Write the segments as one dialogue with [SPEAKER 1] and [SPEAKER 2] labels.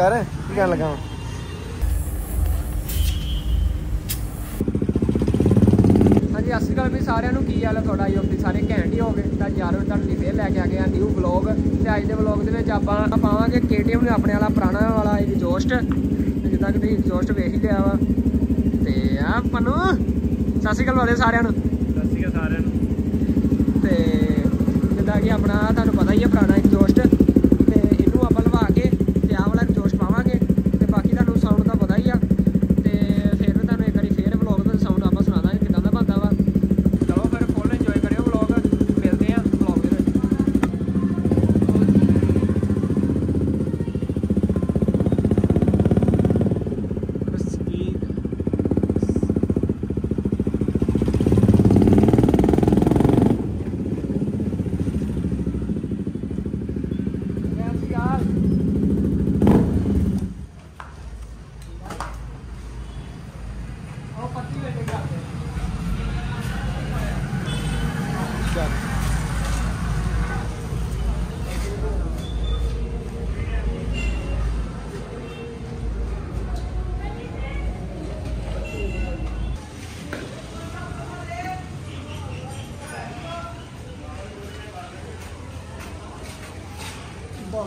[SPEAKER 1] ਕਰ ਕੀ ਕਰਨ ਲੱਗਾ ਵਾਂ? ਹਾਂਜੀ ਸਤਿ ਸ਼੍ਰੀ ਅਕਾਲ ਵੀ ਸਾਰਿਆਂ ਨੂੰ ਕੀ ਹਾਲ ਹੈ ਤੁਹਾਡਾ? ਜੋ ਵੀ ਸਾਰੇ ਘੈਂਟ ਹੀ ਹੋਗੇ ਤਾਂ ਯਾਰ ਤੁਹਾਡੇ ਲਈ ਫੇਰ ਲੈ ਕੇ ਆ ਗਏ ਆ ਨਿਊ ਵਲੌਗ ਤੇ ਅੱਜ ਦੇ ਵਲੌਗ ਦੇ ਵਿੱਚ ਆਪਾਂ ਪਾਵਾਂਗੇ KTM ਨੇ ਆਪਣੇ ਵਾਲਾ ਪੁਰਾਣਾ ਵਾਲਾ ਐਗਜ਼ੌਸਟ ਜਿੱਦਾਂ ਕਿ ਤੁਸੀਂ ਐਗਜ਼ੌਸਟ ਵੇਖ ਹੀ ਲਿਆ ਵਾ। ਤੇ ਆ ਪਨੂ ਸਤਿ ਸ਼੍ਰੀ ਅਕਾਲ ਵਾਲੇ ਸਾਰਿਆਂ ਨੂੰ।
[SPEAKER 2] ਸਤਿ ਸ਼੍ਰੀ ਅਕਾਲ ਸਾਰਿਆਂ ਨੂੰ।
[SPEAKER 1] ਤੇ ਜਿੱਦਾਂ ਕਿ ਆਪਣਾ ਤੁਹਾਨੂੰ ਪਤਾ ਹੀ ਹੈ ਪੁਰਾਣਾ ਐਗਜ਼ੌਸਟ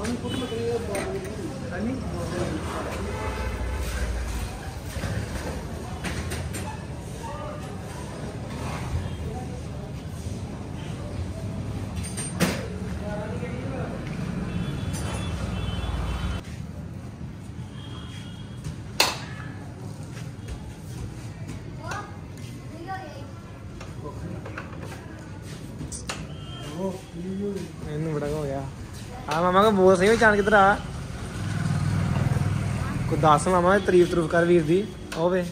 [SPEAKER 1] 나오는 부분 ਮਾਮਾ ਕੋ ਬੋਲ ਸਹੀ ਚਾਣ ਕਿਧਰ ਆ ਕੋ ਦੱਸ ਮਾਮਾ ਤਾਰੀਫ ਤਰੂਫ ਕਰ ਵੀਰ ਦੀ। ਹੋਵੇ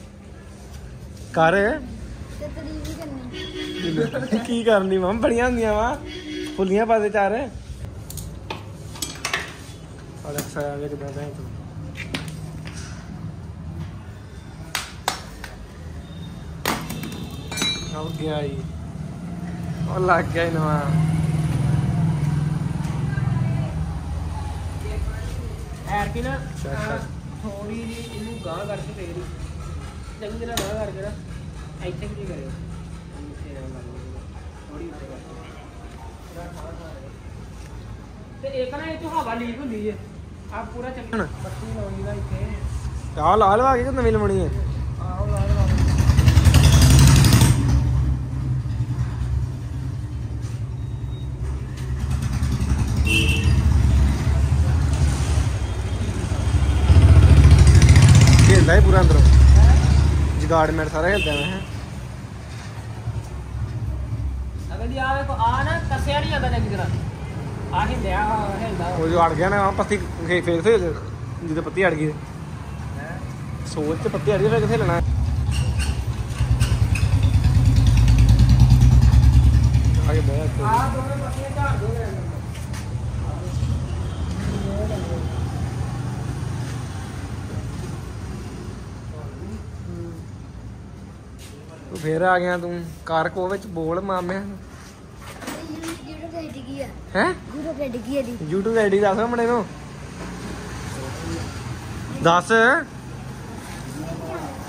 [SPEAKER 1] ਕਰ।
[SPEAKER 3] ਤੇ ਤਰੀਫ ਹੀ ਕਰਨੀ।
[SPEAKER 1] ਕੀ ਕਰਨੀ ਮਾਮਾ ਬੜੀਆਂ ਹੁੰਦੀਆਂ ਵਾ। ਫੁੱਲੀਆਂ ਪਾ ਦੇ ਚਾਰ। ਅਲੈਕਸਾ ਆ ਗਿਆ ਕਿਦਾਂ ਦਾ ਤੂੰ। ਹੋ ਗਿਆ ਹੀ ਉਹ ਲੱਗ ਗਿਆ ਨਵਾਂ। ਐਰ ਕੀ ਨਾ। ਥੋੜੀ ਜੀ ਇਹਨੂੰ ਗਾਂ ਕਰਕੇ ਫੇਰ ਹੀ ਚੰਗੀ ਤਰ੍ਹਾਂ ਗਾਂ ਕਰਕੇ ਨਾ ਇੱਥੇ ਕੀ ਕਰਿਓ। ਥੋੜੀ ਉੱਤੇ ਕਰਕੇ ਤੇ ਇੱਕ ਨਾ ਇਹ ਤੋਂ ਹਵਾ ਲੀਕ ਹੁੰਦੀ ਹੈ ਆ ਪੂਰਾ ਚੱਕਣ ਬੱਤੀ ਲਾਉਣੀ ਦਾ ਇੱਥੇ। ਆ ਲਾ ਲਵਾ ਕੇ ਕਿ ਨਵੀਂ ਲਵਾਉਣੀ ਹੈ ਆਹੋ ਲਾ ਲਵਾ ਖੇਲਦਾ ਹੈ ਪੂਰਾ ਅੰਦਰੋਂ ਜਗਾੜਮੈਂਟ ਸਾਰਾ ਖੇਲਦਾ ਮੈਂ।
[SPEAKER 4] ਅਗਲੀ ਆ ਵੇਖੋ ਆ ਨਾ ਕੱਸਿਆ ਨਹੀਂ ਜਾਂਦਾ ਚੰਗੀ ਤਰ੍ਹਾਂ। ਆ ਹਿੰਦਿਆ ਹਿਲਦਾ।
[SPEAKER 1] ਉਹ ਜੋ ਅੜ ਗਿਆ ਨਾ ਆਹ ਪੱਤੀ ਫੇਰ ਫੇਰ ਸੇ ਜਿਹਦੇ ਪੱਤੀ ਅੜ ਗਈ ਤੇ। ਸੋਚ ਤੇ ਪੱਤੀ ਅੜ ਗਈ ਫਿਰ ਕਿੱਥੇ ਲੈਣਾ ਆਗੇ ਬਹਿ ਇੱਥੇ।
[SPEAKER 4] ਆ ਦੋਵੇਂ ਪੱਤੀਆਂ ਝਾੜ ਦੋ ਮੇਰੇ ਨਾਲ।
[SPEAKER 1] ਤੂੰ ਫੇਰ ਆ ਗਿਆ ਤੂੰ। ਕਰ ਕੋ ਵਿੱਚ ਬੋਲ ਮਾਮਿਆ
[SPEAKER 3] ਗੁਰੂ ਕੇ ਡਿੱਗੀ ਆ
[SPEAKER 1] ਹੈ?
[SPEAKER 3] ਗੁਰੂ ਕੇ ਡਿੱਗੀ ਆ ਦੀ
[SPEAKER 1] YouTube ਆਈਡੀ ਦੱਸ ਮਣੇ ਨੂੰ। ਦੱਸ।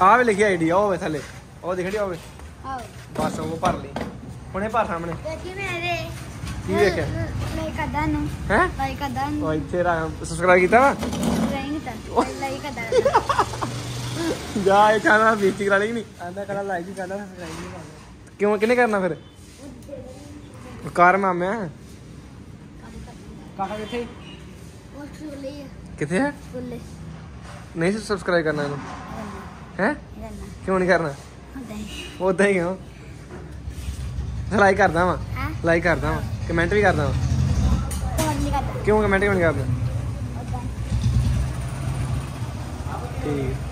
[SPEAKER 1] ਆ ਵੀ ਲਿਖੀ ਆਈਡੀ ਆ ਉਹ ਵੇ ਥੱਲੇ। ਉਹ ਦਿਖੜੀ ਹੋਵੇ
[SPEAKER 3] ਆਓ
[SPEAKER 1] ਬਸ ਉਹ ਭਰ ਲਈ। ਹੁਣੇ ਭਰ ਸਾਹਮਣੇ।
[SPEAKER 3] ਦੇਖੀ ਮੇਰੇ
[SPEAKER 1] ਕੀ ਵੇਖਿਆ?
[SPEAKER 3] ਲਾਈਕ ਕਰਦਾ ਨੂੰ
[SPEAKER 1] ਹੈ?
[SPEAKER 3] ਲਾਈਕ ਕਰਦਾ ਨੂੰ।
[SPEAKER 1] ਉਹ ਇੱਥੇ ਰਾ ਸਬਸਕ੍ਰਾਈਬ ਕੀਤਾ ਵਾ?
[SPEAKER 3] ਨਹੀਂ ਤਾਂ ਲਾਈਕ ਕਰਦਾ
[SPEAKER 1] ਜਾ ਇਹ ਚੈਨਲ ਬੇਇੱਜ਼ਤੀ ਕਰਾ ਲਈ ਨਹੀਂ?
[SPEAKER 4] ਆਂਦਾ ਕਲਾ ਲਾਈਕ ਹੀ ਕਰਦਾ ਸਬਸਕ੍ਰਾਈਬ ਨਹੀਂ ਕਰਦਾ
[SPEAKER 1] ਕਿਉਂ ਕਿਹਨੇ ਕਰਨਾ ਫਿਰ? ਕਰ ਮਾਮਿਆ
[SPEAKER 4] ਕਾਕਾ ਕਿੱਥੇ?
[SPEAKER 1] ਕਿੱਥੇ ਹੈ ਨਹੀਂ ਸਬਸਕ੍ਰਾਈਬ ਕਰਨਾ ਇਹਨੂੰ। ਹੈ? ਕਿਉਂ ਨਹੀਂ ਕਰਨਾ?
[SPEAKER 3] ਹੈ।
[SPEAKER 1] ਉਦਾਂ ਹੀ ਕਿਉਂ? ਲਾਈਕ ਕਰਦਾ ਵਾਂ।
[SPEAKER 3] ਹਾਂ?
[SPEAKER 1] ਲਾਈਕ ਕਰਦਾ ਵਾਂ। ਕਮੈਂਟ ਵੀ ਕਰਦਾ ਵਾਂ।
[SPEAKER 3] ਕੋਣ ਨਹੀਂ ਕਰਦਾ।
[SPEAKER 1] ਕਿਉਂ ਕਮੈਂਟ ਕਿਉਂ ਨਹੀਂ ਕਰਦਾ? ਠੀਕ।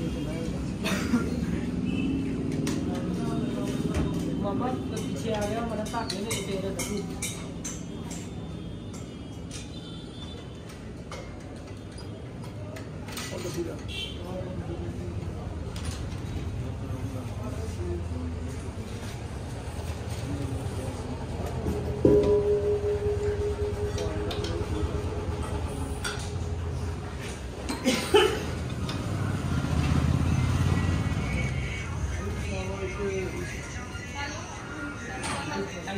[SPEAKER 4] ਆ ਗਿਆ ਮਨ ਧੱਕੇ ਨੇ ਤੇਰੇ ਦੱਸੂ ਇੱਥੋਂ ਵਾਲੇ ਜਾਂਦਾ ਹੀ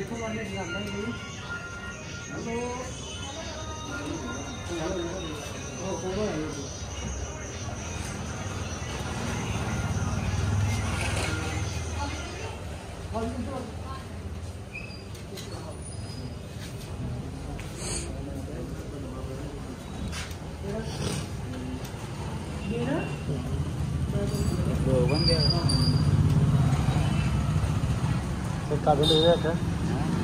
[SPEAKER 4] ਨਹੀਂ ਉਹ ਕੋਲ ਹੈ
[SPEAKER 5] ਦੋ ਬੰਦੇ
[SPEAKER 6] ਤੇ ਕਾਦੇ ਦੇ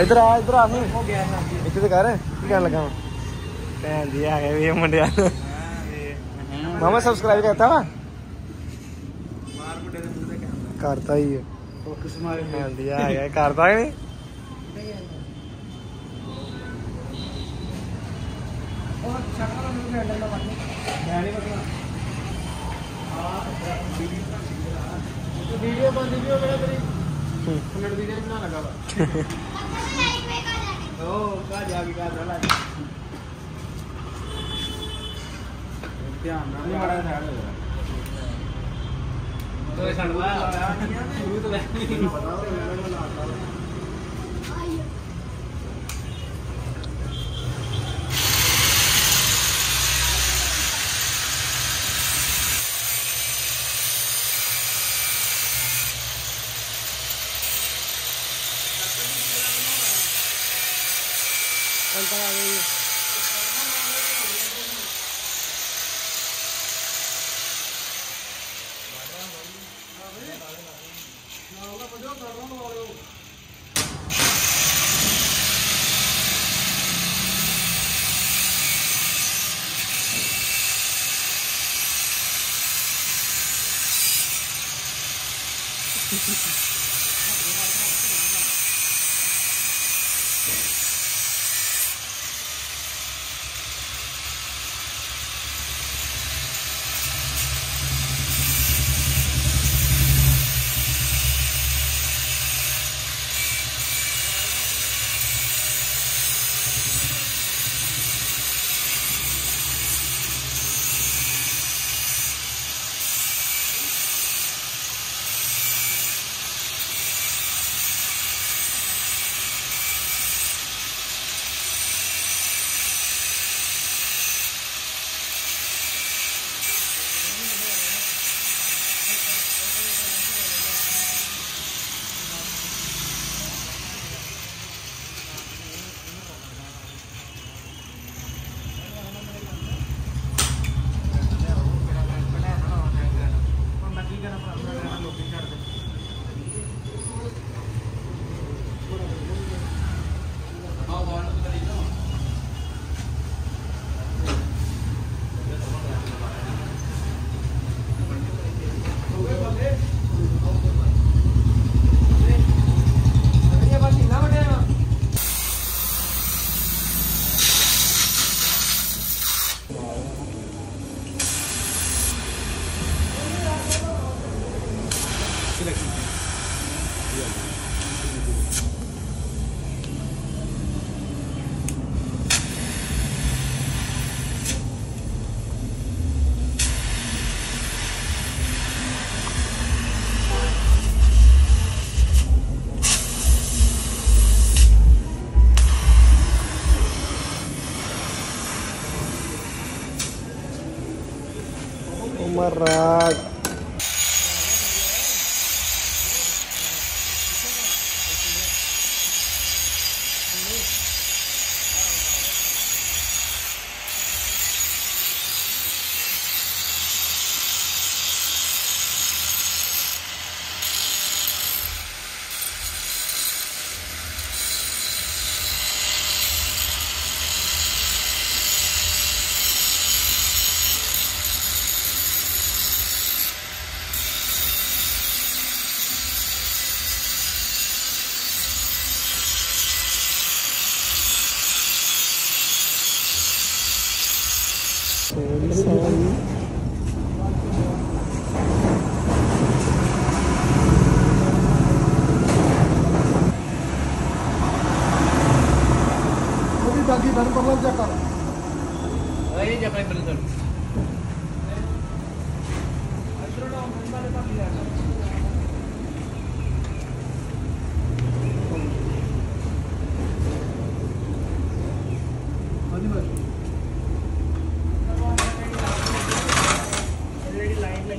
[SPEAKER 6] ਇੱਧਰ ਆ ਇੱਧਰ ਆ ਸੀ
[SPEAKER 5] ਹੋ ਗਿਆ
[SPEAKER 6] ਇੱਥੇ ਤੇ ਕਰ ਕੀ ਕਰਨ ਲੱਗਾ ਭੈਣ ਜੀ ਆ ਗਏ ਵੀ ਇਹ ਮੁੰਡਿਆਂ ਨੂੰ। ਮਾਮਾ ਸਬਸਕ੍ਰਾਈਬ ਕਰਤਾ ਵਾ?
[SPEAKER 5] ਮਾਰ ਮੁੰਡੇ ਦੇ ਮੂੰਹ ਤੇ ਕਹਿੰਦਾ
[SPEAKER 6] ਕਰਤਾ ਹੀ ਹੈ
[SPEAKER 5] ਫੋਕਸ ਮਾਰੇ
[SPEAKER 6] ਭੈਣ ਜੀ ਆ ਗਿਆ ਕਰਤਾ ਕਿ ਨਹੀਂ?
[SPEAKER 4] ਉਹ ਛੱਕਾ ਨੂੰ ਵੀ ਹੈਂਡਲ ਲਵਾਣੀ
[SPEAKER 5] ਮੈਂ ਨਹੀਂ ਪਤਾ
[SPEAKER 4] ਵੀਡੀਓ ਬੰਦ ਵੀ ਹੋ। ਗਿਆ ਤੇਰੀ
[SPEAKER 6] ਹੂੰ।
[SPEAKER 4] ਦੀ ਦੇਰ ਬਣਾ ਲਗਾ ਵਾ
[SPEAKER 5] ਕਾ ਜਾ ਕੇ ਕਰ ਰਹਾ ਧਿਆਨ ਨਾਲ
[SPEAKER 4] ਮਾੜਾ ਸਾਈਡ ਹੋ ਗਿਆ
[SPEAKER 5] ਤੋਏ ਸੜਵਾ ਸ਼ੁਰੂ ਤੋਂ ਲੈ
[SPEAKER 6] ਅੰਕਲ
[SPEAKER 4] Vamos
[SPEAKER 2] lá. महाराज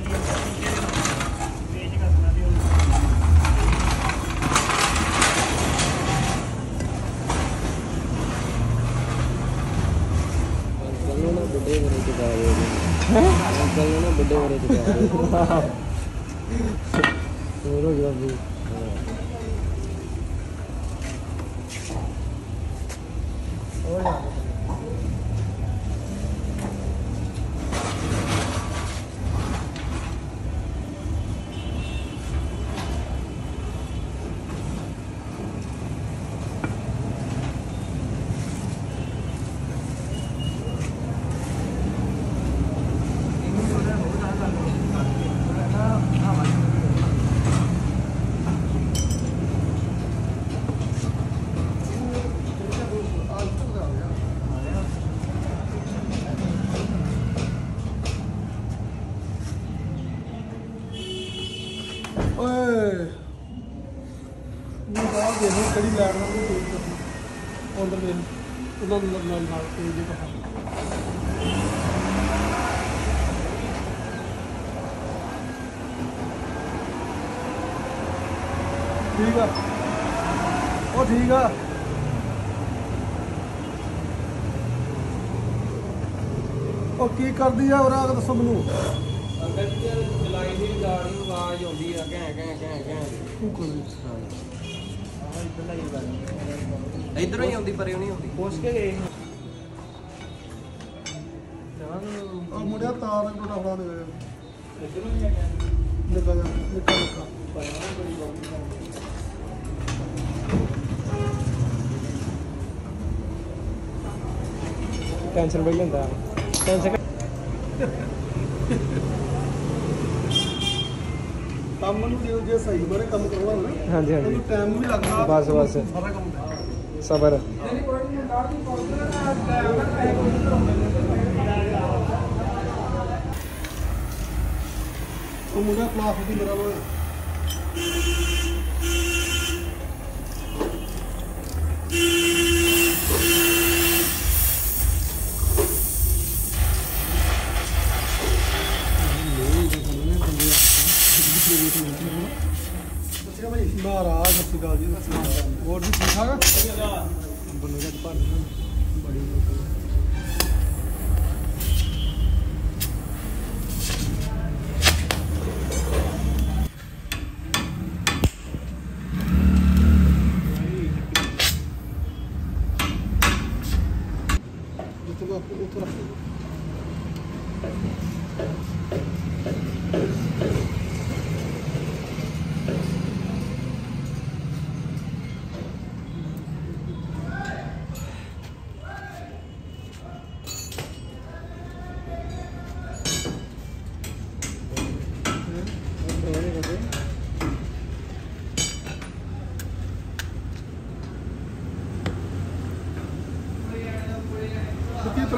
[SPEAKER 4] ਵੱਡੇ ਲਾਈਨ ਲੱਗੀ ਹੈ। ਵੇਚ ਕਰਨਾ ਦੀ
[SPEAKER 5] ਅੰਕਲ ਨੂੰ ਨਾ ਬੁੱਢੇ ਬਰੇ ਚੁਕਾ ਦੇ ਅੰਕਲ ਹੋਰ ਹੋ। ਗਿਆ ਵੀ
[SPEAKER 2] ਇਹ ਬਾਹਰ ਦੇ ਨੂੰ ਕਿਹੜੀ ਲੈਣ ਨਾਲ ਕੋਈ ਦੇਖ ਅੰਦਰ ਦੇ ਉਹਦਾ ਨਾਲ ਨਾਲ ਤੇ ਜੇ ਕਹਾ ਠੀਕ ਆ। ਉਹ ਠੀਕ ਆ। ਉਹ ਕੀ ਕਰਦੀ ਆ ਉਹ ਦੱਸੋ ਮੈਨੂੰ।
[SPEAKER 5] ਅੰਕਲ ਜੀ ਚਲਾਈ ਦੀ ਗਾੜੀ ਆਵਾਜ਼ ਆਉਂਦੀ ਆ ਘੈਂ ਘੈਂ ਘੈਂ ਘੈਂ।
[SPEAKER 2] ਤੂੰ ਕੋਲ
[SPEAKER 5] ਇਧਰੋਂ ਹੀ ਆਉਂਦੀ ਪਰੇ ਨਹੀਂ ਆਉਂਦੀ।
[SPEAKER 4] ਪੁੱਛ ਕੇ ਗਏ
[SPEAKER 2] ਆ ਮੁੰਡਿਆ ਤਾਰ ਟੁੱਟਾ ਫੜਾ ਦੇ। ਨਿਕਾ ਨਿਕਾ ਨਿਕਾ
[SPEAKER 5] ਟੈਨਸ਼ਨ ਬਈ ਲੈਂਦਾ। ਟੈਨਸ਼ਨ
[SPEAKER 2] ਕੰਮ ਨੂੰ ਜੇ ਜੇ ਸਹੀ ਬਾਰੇ ਕੰਮ ਕਰਵਾ ਨਾ
[SPEAKER 5] ਹਾਂਜੀ ਹਾਂਜੀ।
[SPEAKER 2] ਉਹਨੂੰ ਟਾਈਮ ਵੀ ਲੱਗਦਾ
[SPEAKER 5] ਬਸ, ਬਸ।
[SPEAKER 2] ਸਾਰਾ ਕੰਮ
[SPEAKER 5] ਸਬਰ।
[SPEAKER 2] ਉਹ ਮੁੰਡਾ ਕਲਾਸ ਦੀ ਮੇਰਾ ਵਾ ਮਹਾਰਾਜ ਸਤਿ ਸ਼੍ਰੀ ਅਕਾਲ ਜੀ ਹੋਰ ਜੀ ਠੀਕ ਠਾਕ ਬੰਦੇ ਦਾ ਭਰ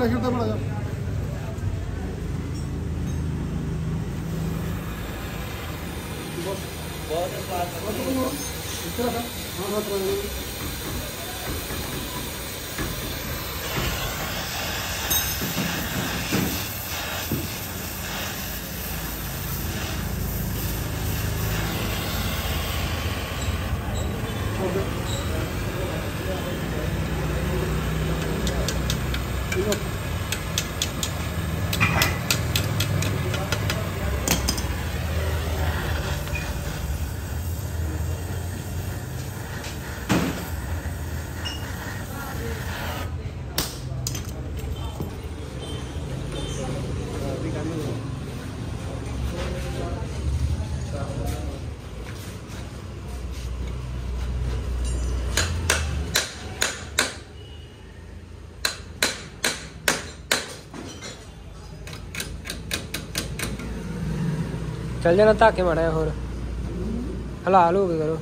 [SPEAKER 2] ਕਿੱਥੇ ਪ੍ਰੈਸ਼ਰ ਤੇ ਬੜਾ ਜਾ ਬਹੁਤ ਬਹੁਤ ਇੱਥੇ ਹਾਂ ਹਾਂ ਪ੍ਰੈਸ਼ਰ
[SPEAKER 1] ਚੱਲ ਜਾਣਾ ਧਾਕੇ ਮਾੜਾ ਹੋਰ।
[SPEAKER 4] ਹਲਾਲ
[SPEAKER 1] ਹੋ
[SPEAKER 2] ਕੇ ਕਰੋ।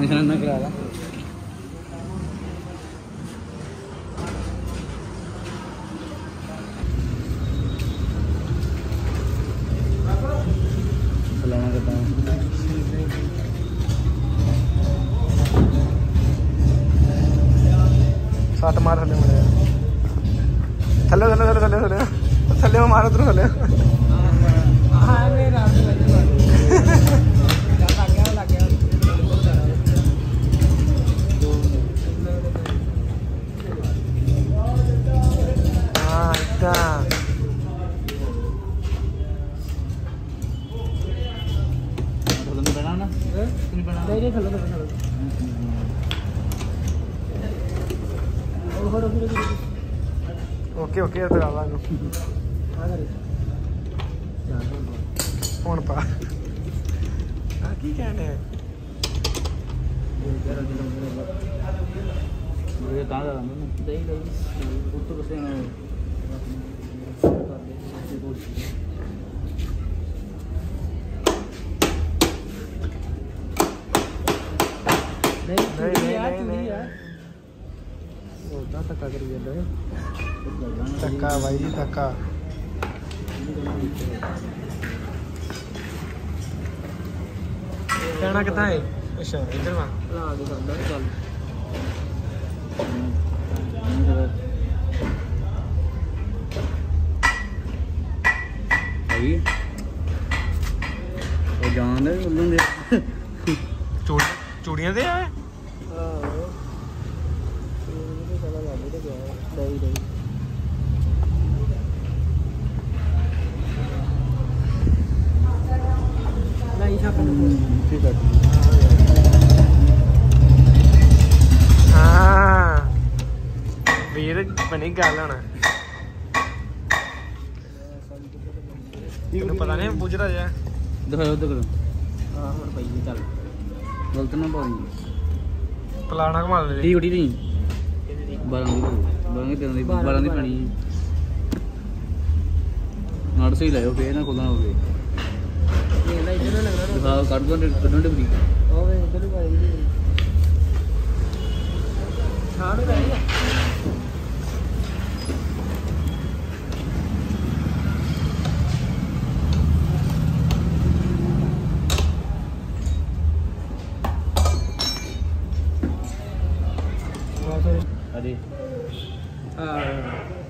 [SPEAKER 4] ਫੰਕਸ਼ਨ ਨਾ ਕਰਾ ਲਾ।
[SPEAKER 1] ਓਕੇ ਓਕੇ ਤੇ ਆ ਲਾਂਗੇ। ਹੁਣ ਪਾ। ਆ ਕੀ ਕਹਿੰਦੇ ਆ
[SPEAKER 4] ਇਹ ਤਾਂ ਦਾ ਨਾ। ਦਹੀਂ ਦਹੀਂ ਉੱਤੋਂ ਬਸੇ ਨਾ
[SPEAKER 1] ਨਹੀਂ ਨਹੀਂ ਨਹੀਂ ਨਹੀਂ ਉਹਦਾ ਧੱਕਾ ਕਰੀ ਜਾਂਦਾ ਹੈ ਧੱਕਾ ਬਾਈ ਜੀ ਧੱਕਾ। ਕਹਿਣਾ ਕਿੱਥਾਂ ਹੈ ਅੱਛਾ ਇੱਧਰ ਵਾ।
[SPEAKER 4] ਲਾ ਦੇ ਕਰਦਾ ਚੱਲ ਆਈ ਉਹ ਜਾਣਦੇ ਉੱਲੂ ਦੇ
[SPEAKER 1] ਚੂੜ ਚੂੜੀਆਂ ਤੇ ਆ
[SPEAKER 4] ਆਹੋ ਇਹ ਸਾਲਾ ਲੱਗ ਤੇ ਗਿਆ ਦਈ ਦਈ ਨਹੀਂ ਛਾਪਣ ਨੂੰ
[SPEAKER 1] ਠੀਕ ਹੈ
[SPEAKER 4] ਹਾਂ ਵੀਰ ਬਣੀ ਗੱਲ ਹੁਣ ਤੈਨੂੰ ਪਤਾ ਨਹੀਂ ਪੁੱਛ ਰਿਹਾ ਜਾ
[SPEAKER 7] ਦਿਖਾਓ ਉਧਰ ਕਰੋ। ਆ ਹੁਣ ਪਈ ਚੱਲ। ਗਲਤ ਨਾ ਪਾਉਂ
[SPEAKER 4] ਪਲਾਣਾ ਘੁਮਾ ਲੈ
[SPEAKER 7] ਠੀਕ ਉठी ਨਹੀਂ 12 ਦੀ? 12 ਦੀ 13 ਦੀ 12 ਦੀ ਪੈਣੀ। ਨਾੜ ਸਹੀ ਲਾਇਓ ਫੇਰ ਨਾ ਖੋਲਣਾ ਹੋਵੇ।
[SPEAKER 4] ਇਹਦਾ ਇੱਧਰ ਨੂੰ ਲੱਗਣਾ
[SPEAKER 7] ਦਿਖਾਓ ਕੱਢ ਦੋ ਕੱਢਣ ਦੇ ਬਰੀ
[SPEAKER 4] ਉਹ ਵੇ ਇੱਧਰ ਨੂੰ। ਪਾਈ ਛਾੜ ਰਹੀ ਆ ਹਾਂ